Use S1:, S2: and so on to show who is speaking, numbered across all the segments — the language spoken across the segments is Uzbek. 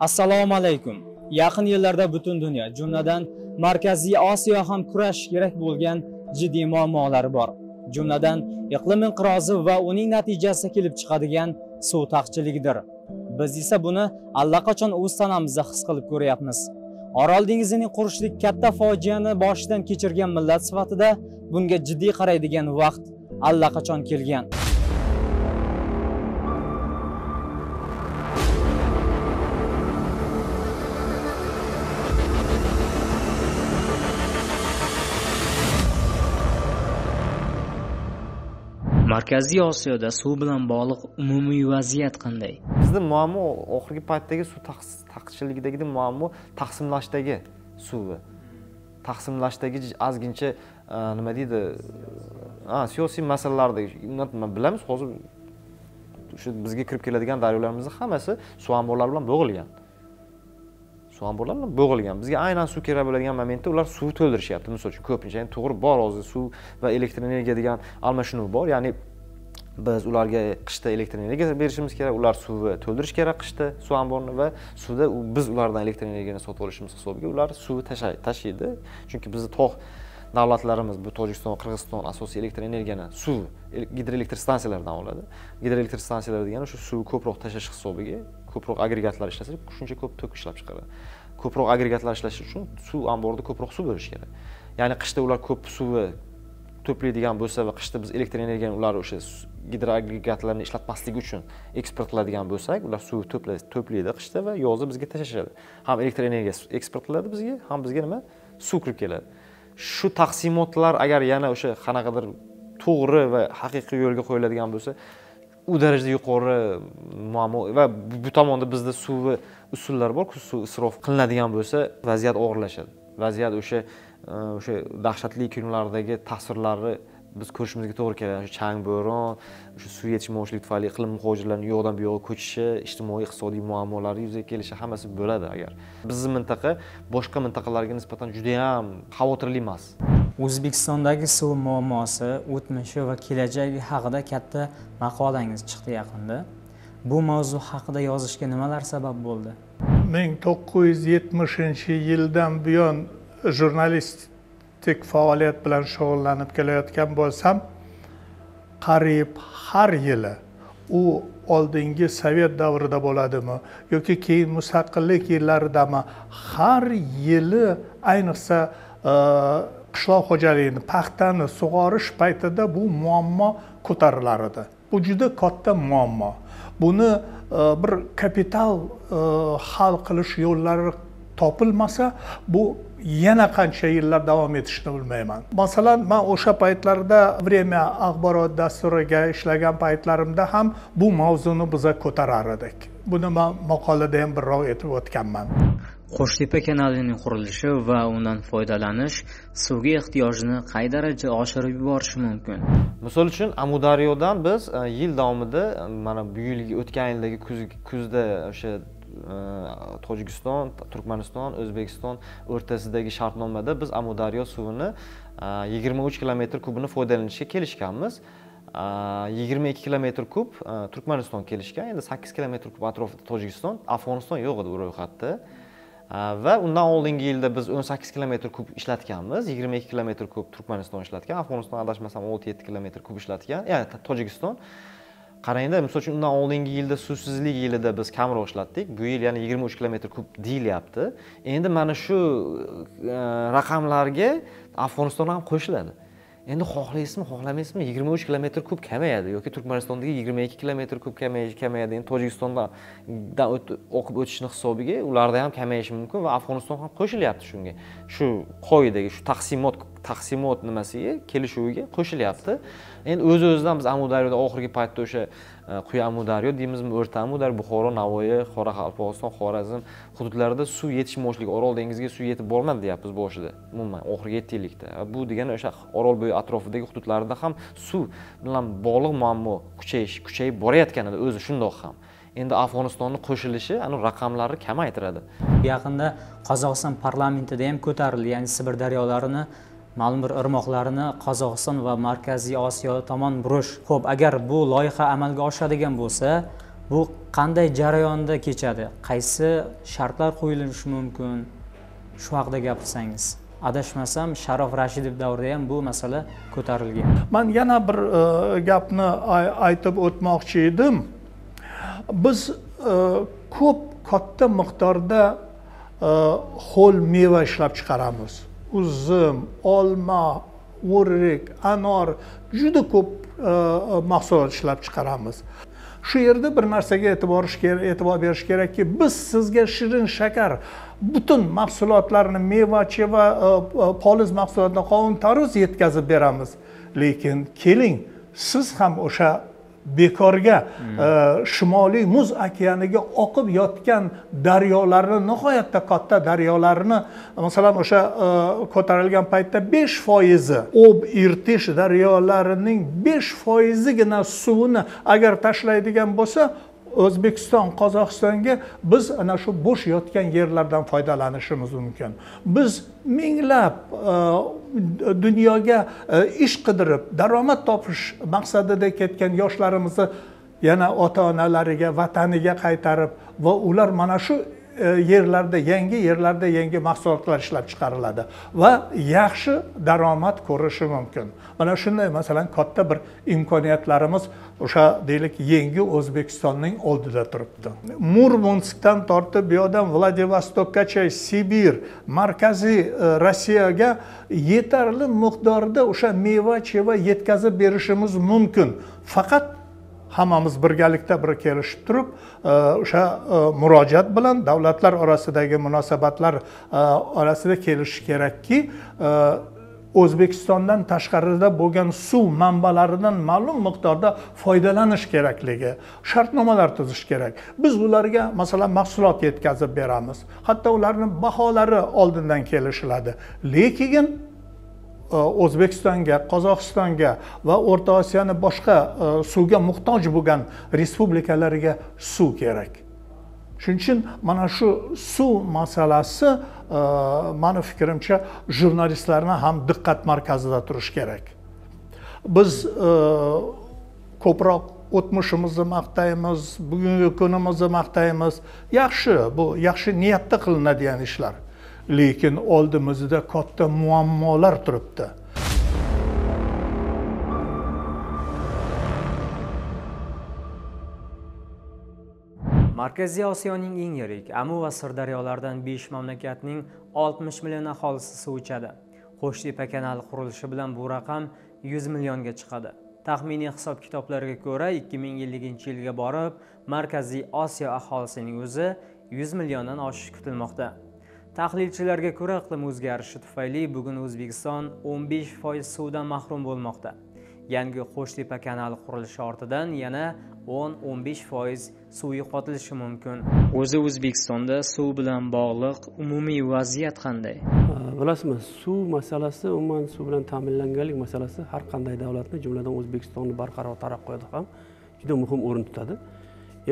S1: assalomu alaykum. Yaqin yillarda butun dunyo jumladan markaziy osiyo ham kurash kerak bo'lgan jiddiy muammolari bor. Jumladan iqlim inqirozi va uning natijasida kelib chiqadigan suv taqchiligidir biz esa buni allaqachon o'z tanamizda his qilib ko'ryapmiz. Orol dengizining qurishlik katta fojiani boshidan kechirgan millat sifatida bunga jiddiy qaraydigan vaqt allaqachon kelgan. Markaziy osiyoda suv bilan bog'liq umumiy vaziyat qanday?
S2: Bizni muammo oxirgi paytdagi suv taqchilligidagi muammo taqsimlashdagi suvni taqsimlashdagi ozgincha e, nima deydi e, siyosiy masalalarda bilamiz hozir o'sha bizga kirib keladigan daryolarimizni hammasi suv omborlari bilan bo'g'ilgan. Suv omborlari bilan bo'g'ilgan. Bizga aynan suv kerak bo'ladigan momentda ular suv to'ldirishyapti. Misol uchun ko'pincha yani to'g'ri bor hozir suv va elektr energiya degan almashinuv bor. Ya'ni biz ularga qishda elektr energiya berishimiz kerak ular suvni to'ldirish kerak qishda suv omborini va suvda biz ulardan elektr energiyani sotib olishimiz hisobiga ular suvni tashiydi. Chunki bizni tog' davlatlarimiz bu tojikiston qirg'iziston asosiy elektr energiyani suv gidroelektr stansiyalardan oladi. Gidroelektr stansiyalar degani o'sha suvni ko'proq tashlash hisobiga ko'proq agregatlar ishlasa shuncha ko'p tok ishlab chiqaradi ko'proq agregatlar ishlashi uchun suv omborida ko'proq suv bo'lishi kerak. Ya'ni qishda ular ko'p suvni to'playdigan bo'lsa va qishda biz elektr energiyani ular o'sha gidroagregatlarni ishlatmasligi uchun eksport qiladigan bo'lsak ular suv to'playdi qishda va yozda bizga tashlashadi ham elektr energiyasi eksport qiladi bizga ham bizga nima? Suv kirib keladi. Shu taqsimotlar agar yana o'sha qanaqadir to'g'ri va haqiqiy yo'lga qo'yiladigan bo'lsa u darajada yuqori muammo va bu tomonda bizda suvni usullar borku suv isrof qilinadigan bo'lsa vaziyat og'irlashadi. Vaziyat o'sha o'sha dahshatli kunlardagi ta'sirlari biz ko'rishimizga to'g'ri keladi. O'sha chang bo'ron o'sha suv yetishmovchilik tufayli iqlim muhojirlarni u yoqdan bu yoqqa ko'chishi ijtimoiy iqtisodiy muammolari yuzaga kelishi hammasi bo'ladi agar. Bizni mintaqa boshqa mintaqalarga nisbatan judayam xavotirli emas.
S1: O'zbekistondagi suv muammosi o'tmishi va kelajagi haqida katta maqolangiz chiqdi yaqinda. Bu mavzu haqida yozishga nimalar sabab bo'ldi?
S3: Ming to'qqiz yuz yetmishinchi yildan buyon jurnalistik faoliyat bilan shug'ullanib kelayotgan bo'lsam qariyb har yili u oldingi sovet davrida bo'ladimi yoki keyin mustaqillik yillaridami har yili ayniqsa e, qishloq xo'jaligini paxtani sug'orish paytida bu muammo ko'tarilar edi. Bu juda katta muammo. Buni e, bir kapital e, hal qilish yo'llari topilmasa bu yana qancha yillar davom etishini bilmayman. Masalan man o'sha paytlarda время axborot dasturiga ishlagan paytlarimda ham bu mavzuni biza ko'tarar edik. Buni man maqolada ham birrov aytib o'tganman.
S1: Qo'shtepa kanalining qurilishi va undan foydalanish suvga ehtiyojni qay darajada oshirib yuborishi mumkin?
S2: Misol uchun amudaryodan biz e, yil davomida mana bu yilgi o'tgan yildagi kuzda o'sha Э, tojikiston turkmaniston o'zbekiston o'rtasidagi shartnomada biz amudaryo suvini э, yigirma uch kilometr kubini foydalanishga kelishganmiz. Э, yigirma ikki kilometr kub turkmaniston kelishgan. Endi sakkiz kilometr kub atrofida tojikiston afg'oniston yo'q edi u ro'yxatda. Va undan oldingi yilda biz o'n sakkiz kilometr kub ishlatganmiz. Yigirma ikki kilometr kub turkmaniston ishlatgan afg'oniston adashmasam olti yetti kilometr kub ishlatgan ya'ni tojikiston. Qarangda misol uchun undan oldingi yilda suvsizlik yilida biz kamroq ishlatdik bu yil yana yigirma uch kilometr kub deyilyapti endi mana shu e, raqamlarga afg'oniston ham qo'shiladi. Endi xohlaysizmi xohlamaysizmi? Yigirma uch kilometr kub kamayadi yoki turkmanistondagi yigirma ikki kilometr kub kamayadi. Endi tojikistondan oqib o'tishni hisobiga ularda ham kamayishi mumkin va afg'oniston ham qo'shilyapti shunga. Shu qoidaga shu taqsimot taqsimot nimasiga kelishuviga qo'shilyapti. Endi o'z o'zidan biz amudaryoda oxirgi paytda o'sha e, quyi amudaryo deymizmi o'rta amudaryo buxoro navoiy qoraqalpog'iston xorazm hududlarida suv yetishmovchiligi orol dengiziga suv yetib bormadi deyapmiz boshida umuman oxirgi yetti yillikda. E, bu degani o'sha orolbo'yi atrofidagi hududlarda ham suv bilan bog'liq muammo kuchayish kuchayib borayotgan edi o'zi shundoq ham. Endi afg'onistonni qo'shilishi ani raqamlarni kamaytiradi.
S1: Yaqinda qozog'iston parlamentida ham ko'tarildi ya'ni sibir daryolarini ma'lum bir irmoqlarini qozog'iston va markaziy osiyo tomon burish. Ho'p agar bu loyiha amalga oshadigan bo'lsa bu qanday jarayonda kechadi? Qaysi shartlar qo'yilishi mumkin? Shu haqida gapirsangiz. Adashmasam sharof rashidov davrida ham bu masala ko'tarilgan.
S3: Man yana bir e, gapni aytib o'tmoqchi edim. Biz e, ko'p katta miqdorda e, ho'l meva ishlab chiqaramiz. Uzum olma o'rik anor juda ko'p e, mahsulot ishlab chiqaramiz. Shu yerda bir narsaga e'tibor e'tibor berish kerakki biz sizga shirin shakar butun mahsulotlarni meva cheva e, e, poliz mahsulotni qovun tarvuz yetkazib beramiz. Lekin keling siz ham o'sha bekorga e, shimoliy muz okeaniga oqib yotgan daryolarni nihoyatda katta daryolarni masalan o'sha e, ko'tarilgan paytda besh foizi ob irtish daryolarining besh foizigina suvini agar tashlaydigan bo'lsa o'zbekiston qozog'istonga biz ana shu bo'sh yotgan yerlardan foydalanishimiz mumkin. Biz minglab e, dunyoga e, ish qidirib daromad topish maqsadida ketgan yoshlarimizni yana ota onalariga vataniga qaytarib va ular mana shu E, yerlarda yangi yerlarda yangi mahsulotlar ishlab chiqariladi. Va yaxshi daromad ko'rishi mumkin. Mana shunday masalan katta bir imkoniyatlarimiz o'sha deylik yangi o'zbekistonning oldida turibdi. Murmanskdan tortib bu yoqdan vladivostokkacha sibir markaziy e, rossiyaga yetarli miqdorda o'sha meva cheva yetkazib berishimiz mumkin. Faqat hammamiz birgalikda bir kelishib turib e, o'sha e, murojaat bilan davlatlar orasidagi munosabatlar e, orasida kelishish kerakki o'zbekistondan tashqarida bo'lgan suv manbalaridan ma'lum miqdorda foydalanish kerakligi shartnomalar tuzish kerak. Biz ularga masalan mahsulot yetkazib beramiz. Hatto ularni baholari oldindan kelishiladi. Lekin E, o'zbekistonga qozog'istonga va o'rta osiyoni boshqa e, suvga muhtoj bo'lgan respublikalarga suv kerak. Shuning uchun mana shu suv masalasi e, mani fikrimcha jurnalistlarni ham diqqat markazida turishi kerak. Biz e, ko'proq o'tmishimizni maqtaymiz bugungi kunimizni maqtaymiz. Yaxshi bu yaxshi niyatda qilinadigan ishlar. Lekin oldimizda katta muammolar turibdi.
S1: Markaziy osiyoning eng yirik amu va sirdaryolaridan besh mamlakatning 60 million aholisi suv ichadi qo'shtepa kanali qurilishi bilan bu raqam 100 millionga chiqadi. Taxminiy hisob kitoblarga ko'ra 2050 yilga borib markaziy osiyo aholisining o'zi 100 milliondan oshishi kutilmoqda. Tahlilchilarga ko'ra iqlim o'zgarishi tufayli bugun o'zbekiston 15 foiz suvdan mahrum bo'lmoqda. Yangi qo'shtepa kanali qurilishi ortidan yana 10-15 foiz suv yo'qotilishi mumkin. O'zi o'zbekistonda suv bilan bog'liq umumiy vaziyat qanday?
S4: Bilasizmi suv masalasi umuman suv bilan ta'minlanganlik masalasi har qanday davlatni jumladan o'zbekistonni barqaror taraqqiyotida ham juda muhim o'rin tutadi.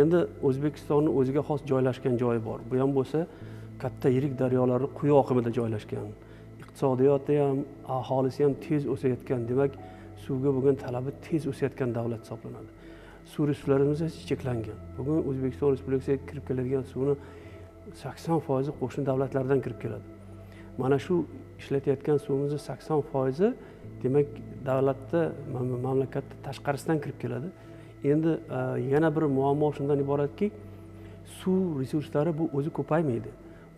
S4: Endi o'zbekistonni o'ziga xos joylashgan joyi bor. Bu ham bo'lsa katta yirik daryolarni quyi oqimida joylashgan. Iqtisodiyoti ham aholisi ham tez o'sayotgan. Demak suvga bo'lgan talabi tez o'sayotgan davlat hisoblanadi. Suv resurslarimiz esa cheklangan. Bugun o'zbekiston respublikasiga kirib keladigan suvni sakson foizi qo'shni davlatlardan kirib keladi. Mana shu ishlatayotgan suvimizni sakson foizi demak davlatda mamlakatni mamlakatda tashqarisidan kirib keladi. Endi e, yana bir muammo shundan iboratki suv resurslari bu o'zi ko'paymaydi.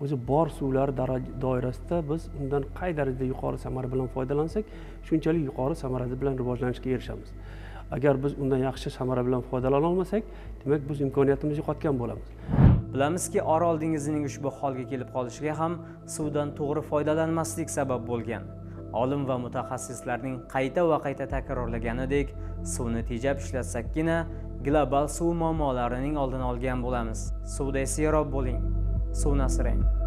S4: O'zi bor suvlar doirasida biz undan qay darajada yuqori samara bilan foydalansak shunchalik yuqori samara bilan rivojlanishga erishamiz. Agar biz undan yaxshi samara bilan foydalana olmasak demak biz imkoniyatimizni yo'qotgan bo'lamiz.
S1: Bilamizki orol dengizining ushbu holga kelib qolishiga ham suvdan to'g'ri foydalanmaslik sabab bo'lgan. Olim va mutaxassislarning qayta va qayta takrorlaganidek suvni tejab ishlatsakgina global suv muammolarining oldini olgan bo'lamiz. Suvda serob bo'ling. sú na sreň.